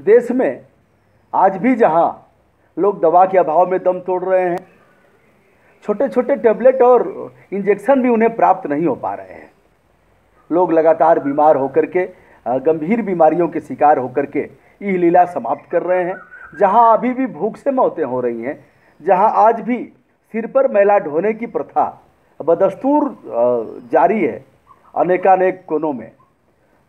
देश में आज भी जहाँ लोग दवा के अभाव में दम तोड़ रहे हैं छोटे छोटे टेबलेट और इंजेक्शन भी उन्हें प्राप्त नहीं हो पा रहे हैं। लोग लगातार बीमार होकर के, गंभीर बीमारियों के शिकार होकर के यह लीला समाप्त कर रहे हैं। जहाँ अभी भी भूख से मौतें हो रही हैं, जहाँ आज भी सिर पर मैला ढोने की प्रथा बदस्तूर जारी है अनेकानेक कोनों में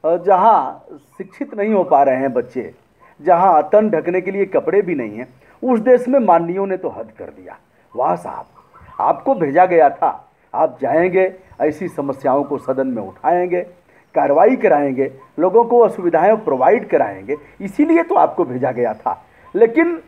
जहाँ शिक्षित नहीं हो पा रहे हैं बच्चे। जहाँ तन ढकने के लिए कपड़े भी नहीं हैं, उस देश में माननीयों ने तो हद कर दिया। वाह साहब, आपको भेजा गया था। आप जाएँगे, ऐसी समस्याओं को सदन में उठाएँगे, कार्रवाई कराएँगे, लोगों को असुविधाएँ प्रोवाइड कराएँगे, इसीलिए तो आपको भेजा गया था। लेकिन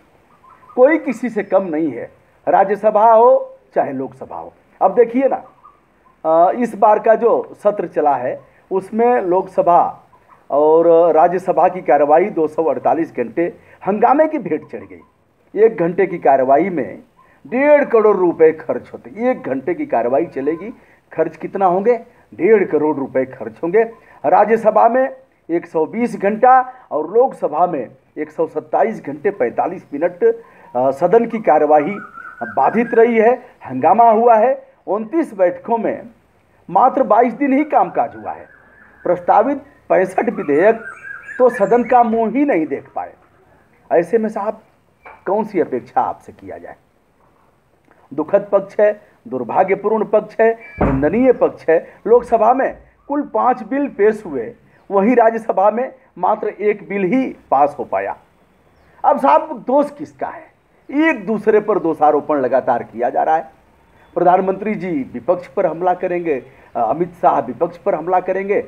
कोई किसी से कम नहीं है। राज्यसभा हो, चाहे लोकसभा हो। अब देखिए ना इस बार का जो सत्र चला है, उसमें लोकसभा और राज्यसभा की कार्रवाई 248 घंटे हंगामे की भेंट चढ़ गई। एक घंटे की कार्रवाई में डेढ़ करोड़ रुपए खर्च होते। एक घंटे की कार्रवाई चलेगी। खर्च कितना होंगे? डेढ़ करोड़ रुपए खर्च होंगे। राज्यसभा में 120 घंटा और लोकसभा में 127 घंटे 45 मिनट सदन की कार्यवाही बाधित रही है, हंगामा हुआ है। 29 बैठकों में मात्र 22 दिन ही कामकाज हुआ है। प्रस्तावित पैंसठ विधेयक तो सदन का मुँह ही नहीं देख पाए। ऐसे में साहब, कौन सी अपेक्षा आपसे किया जाए? दुखद पक्ष है, दुर्भाग्यपूर्ण पक्ष है, निंदनीय पक्ष है। लोकसभा में कुल पाँच बिल पेश हुए, वहीं राज्यसभा में मात्र एक बिल ही पास हो पाया। अब साहब, दोष किसका है? एक दूसरे पर दोषारोपण लगातार किया जा रहा है। प्रधानमंत्री जी विपक्ष पर हमला करेंगे, अमित शाह विपक्ष पर हमला करेंगे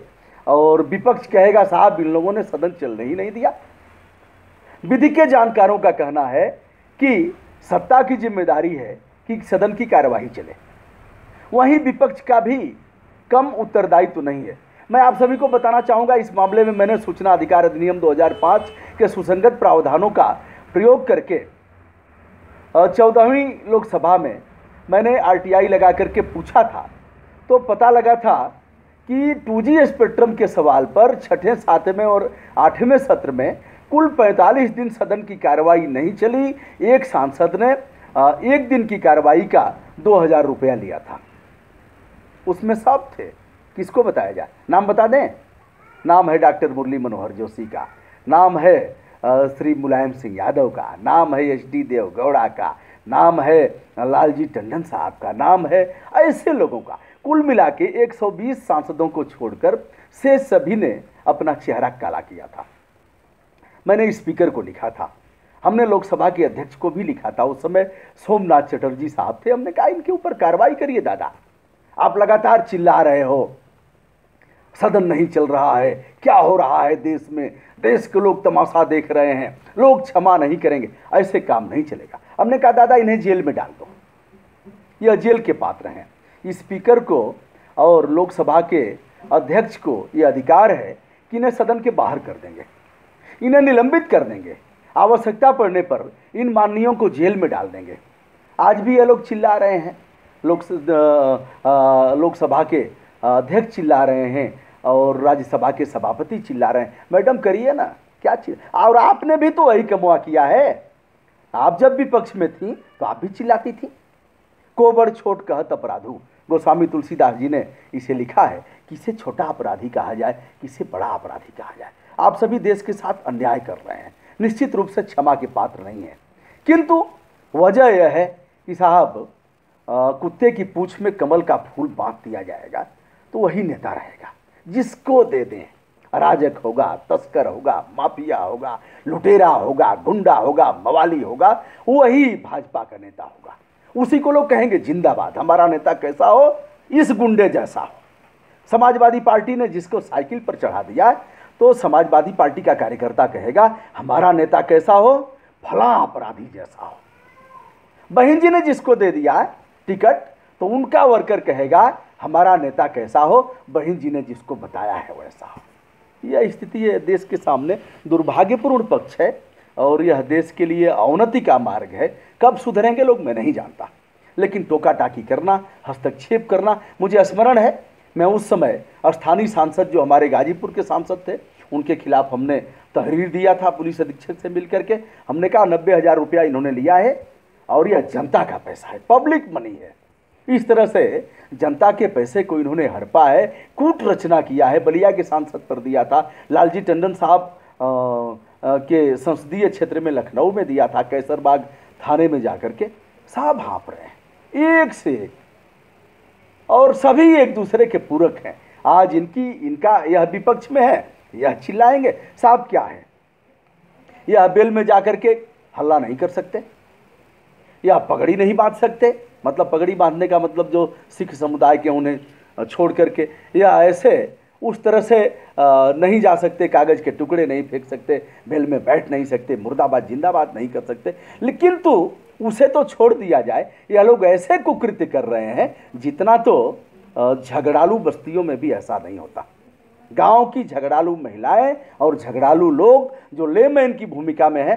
और विपक्ष कहेगा, साहब, इन लोगों ने सदन चलने ही नहीं दिया। विधि के जानकारों का कहना है कि सत्ता की ज़िम्मेदारी है कि सदन की कार्यवाही चले। वहीं विपक्ष का भी कम उत्तरदायित्व नहीं है। मैं आप सभी को बताना चाहूँगा, इस मामले में मैंने सूचना अधिकार अधिनियम 2005 के सुसंगत प्रावधानों का प्रयोग करके चौदहवीं लोकसभा में मैंने आरटीआई लगा करके पूछा था। तो पता लगा था कि 2G स्पेक्ट्रम के सवाल पर छठे, सातवें और आठवें सत्र में कुल 45 दिन सदन की कार्रवाई नहीं चली। एक सांसद ने एक दिन की कार्रवाई का दो हज़ार रुपया लिया था। उसमें सब थे। किसको बताया जाए? नाम बता दें। नाम है डॉक्टर मुरली मनोहर जोशी का। नाम है श्री मुलायम सिंह यादव का। नाम है एच डी देव गौड़ा का। नाम है लालजी टंडन साहब का। नाम है ऐसे लोगों का। कुल मिला के 120 सांसदों को छोड़कर से सभी ने अपना चेहरा काला किया था। मैंने स्पीकर को लिखा था। हमने लोकसभा के अध्यक्ष को भी लिखा था। उस समय सोमनाथ चटर्जी साहब थे। हमने कहा, इनके ऊपर कार्रवाई करिए दादा। आप लगातार चिल्ला रहे हो। सदन नहीं चल रहा है। क्या हो रहा है देश में? देश के लोग तमाशा देख रहे हैं। लोग क्षमा नहीं करेंगे। ऐसे काम नहीं चलेगा। हमने कहा, दादा, इन्हें जेल में डाल दो। यह जेल के पात्र हैं। स्पीकर को और लोकसभा के अध्यक्ष को ये अधिकार है कि इन्हें सदन के बाहर कर देंगे। इन्हें निलंबित कर देंगे। आवश्यकता पड़ने पर इन माननीयों को जेल में डाल देंगे। आज भी ये लोग चिल्ला रहे हैं। लोक लोकसभा के अध्यक्ष चिल्ला रहे हैं और राज्यसभा के सभापति चिल्ला रहे हैं। मैडम, करिए ना, क्या चिल्ला और आपने भी तो वही कमुआ किया है। आप जब विपक्ष में थी तो आप भी चिल्लाती थी। कोबड़ छोट कहत अपराधु। गोस्वामी तुलसीदास जी ने इसे लिखा है किसे छोटा अपराधी कहा जाए किसे बड़ा अपराधी कहा जाए। आप सभी देश के साथ अन्याय कर रहे हैं, निश्चित रूप से क्षमा के पात्र नहीं है। किंतु वजह यह है कि साहब कुत्ते की पूछ में कमल का फूल बाँध दिया जाएगा तो वही नेता रहेगा। जिसको दे दें, अराजक होगा, तस्कर होगा, माफिया होगा, लुटेरा होगा, गुंडा होगा, मवाली होगा, वही भाजपा का नेता होगा। उसी को लोग कहेंगे, जिंदाबाद, हमारा नेता कैसा हो? इस गुंडे जैसा हो। समाजवादी पार्टी ने जिसको साइकिल पर चढ़ा दिया तो समाजवादी पार्टी का कार्यकर्ता कहेगा, हमारा नेता कैसा हो? फला अपराधी जैसा हो। बहन जी ने जिसको दे दिया टिकट तो उनका वर्कर कहेगा, हमारा नेता कैसा हो? बहन जी ने जिसको बताया है वैसा हो। यह स्थिति देश के सामने दुर्भाग्यपूर्ण पक्ष है। और यह देश के लिए अवनति का मार्ग है। कब सुधरेंगे लोग मैं नहीं जानता। लेकिन टोका टाकी करना, हस्तक्षेप करना मुझे स्मरण है। मैं उस समय स्थानीय सांसद जो हमारे गाजीपुर के सांसद थे, उनके खिलाफ हमने तहरीर दिया था पुलिस अधीक्षक से मिल करके हमने कहा, नब्बे हज़ार रुपया इन्होंने लिया है और यह जनता का पैसा है, पब्लिक मनी है। इस तरह से जनता के पैसे को इन्होंने हड़पा है, कूट रचना किया है, बलिया के सांसद पर दिया था। लालजी टंडन साहब के संसदीय क्षेत्र में लखनऊ में दिया था, कैसरबाग थाने में जाकर के, साहब हाँप रहे हैं, एक से एक। और सभी एक दूसरे के पूरक हैं। आज इनकी, इनका यह विपक्ष में है, यह चिल्लाएँगे, साहब क्या है? यह बेल में जाकर के हल्ला नहीं कर सकते? या पगड़ी नहीं बाँध सकते? मतलब पगड़ी बांधने का मतलब जो सिख समुदाय के उन्हें छोड़ करके, या ऐसे उस तरह से नहीं जा सकते, कागज़ के टुकड़े नहीं फेंक सकते, बेल में बैठ नहीं सकते, मुर्दाबाद, जिंदाबाद नहीं कर सकते। लेकिन तो उसे तो छोड़ दिया जाए यह लोग ऐसे कुकृत्य कर रहे हैं, जितना तो झगड़ालू बस्तियों में भी ऐसा नहीं होता। गाँव की झगड़ालू महिलाएँ और झगड़ालू लोग, जो लेमैन की भूमिका में है,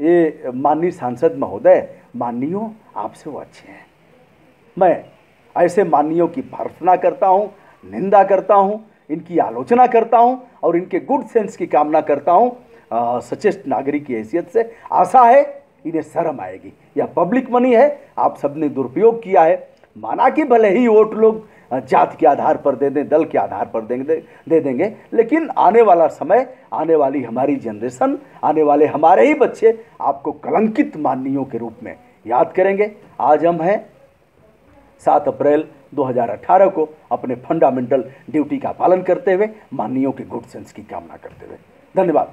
ये माननीय सांसद महोदय, माननीयों, आपसे वो अच्छे हैं। मैं ऐसे माननीयों की प्रार्थना करता हूँ, निंदा करता हूँ इनकी आलोचना करता हूँ और इनके गुड सेंस की कामना करता हूँ। सचेष्ट नागरिक की हैसियत से आशा है इन्हें शर्म आएगी। यह पब्लिक मनी है आप सबने दुरुपयोग किया है। माना कि भले ही वोट लोग जात के आधार पर दे दें दल के आधार पर देंगे दे, दे देंगे लेकिन आने वाला समय आने वाली हमारी जनरेशन आने वाले हमारे ही बच्चे आपको कलंकित माननीयों के रूप में याद करेंगे। आज हम हैं सात अप्रैल 2018 को अपने फंडामेंटल ड्यूटी का पालन करते हुए माननीयों के गुड सेंस की कामना करते हुए। धन्यवाद।